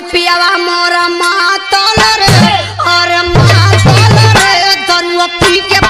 में पियावा मोरा मातल रे और मातल रे धरुआ पी के